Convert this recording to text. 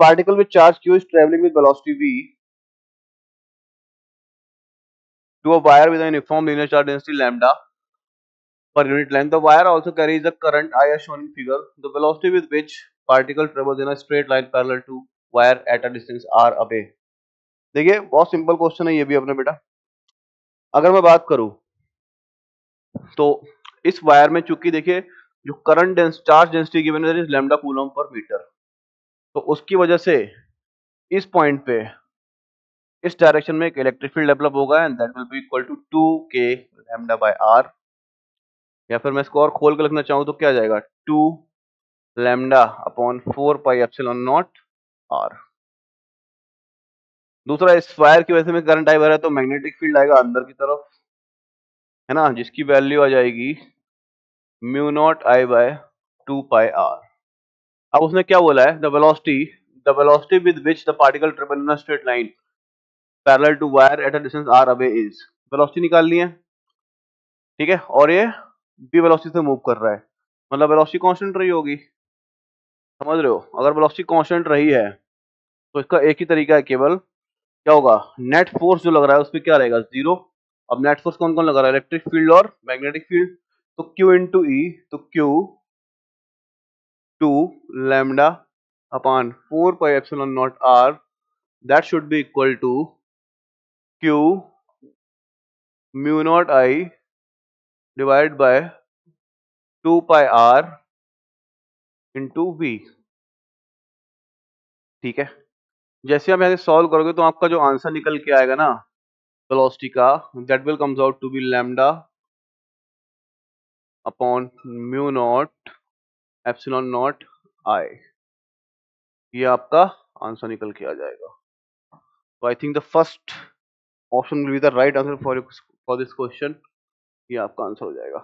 Particle with charge Q is travelling with velocity V to a wire with an uniform linear charge density lambda per unit length the wire also carries the current I as shown in figure the velocity with which particle travels in a straight line parallel to wire at a distance R away देखिए, बहुत simple question है ये भी अपने बेटा। अगर मैं बात करूँ तो इस वायर में चूँकि देखिए, जो current dense charge density given है is lambda coulomb per metre तो उसकी वजह से इस पॉइंट पे, इस डायरेक्शन में एक इलेक्ट्रिक फ़ील्ड डेवलप होगा and that will be equal to two K lambda by R या फिर मैं इसको और खोल कर लिखना चाहूँ तो क्या जाएगा? Two lambda upon four pi epsilon naught R दूसरा, इस वायर की वजह से करंट आई है तो मैग्नेटिक फ़ील्ड आएगा अंदर की तरफ़, है ना? जिसकी वैल्यू आ जाएगी mu naught I by two pi R अब उसने क्या बोला है? The velocity the velocity with which the particle travel in straight line parallel to wire at distance R away is velocity निकालनी है। ठीक है? और ये बी वेलोसिटी से मूव कर रहा है। मतलब वेलोसिटी कांस्टेंट रही होगी। समझ रहे हो? अगर वेलोसिटी कांस्टेंट रही है तो इसका एक ही तरीका है केवल क्या होगा? नेट फोर्स जो लग रहा है उस पर क्या रहेगा? ज़ीरो अब नेट फोर्स कौन कौन लगा रहा है? इलेक्ट्रिक फ़ील्ड और मैग्नेटिक फ़ील्ड तो Q इंटू ई तो Q two lambda upon four pi epsilon naught R that should be equal to Q mu naught I divide by two pi R into V ठीक है? जैसे आप यहाँ solve करोगे तो आपका जो आंसर निकल के आएगा ना वेलोसिटी का that will comes out to be lambda upon mu naught epsilon naught I. ये आपका आंसर निकल के आ जाएगा। तो I think the first option will be the right answer for for this question ये आपका आंसर हो जाएगा।